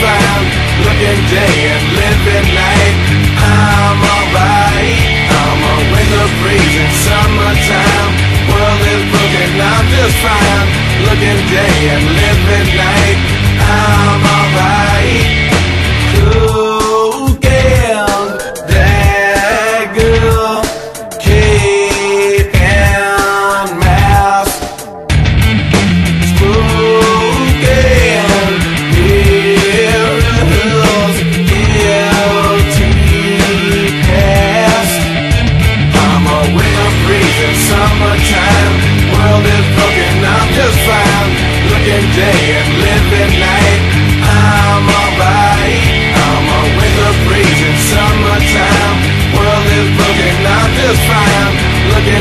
just. Looking day and living night. I'm alright. I'm a winter breezing summertime. World is broken, I'm just fine. Looking day and living night. I'm alright. World is broken, I'm just fine. Looking day and living night. I'm alright. I'm a winter breezing summertime. World is broken, I'm just fine. Looking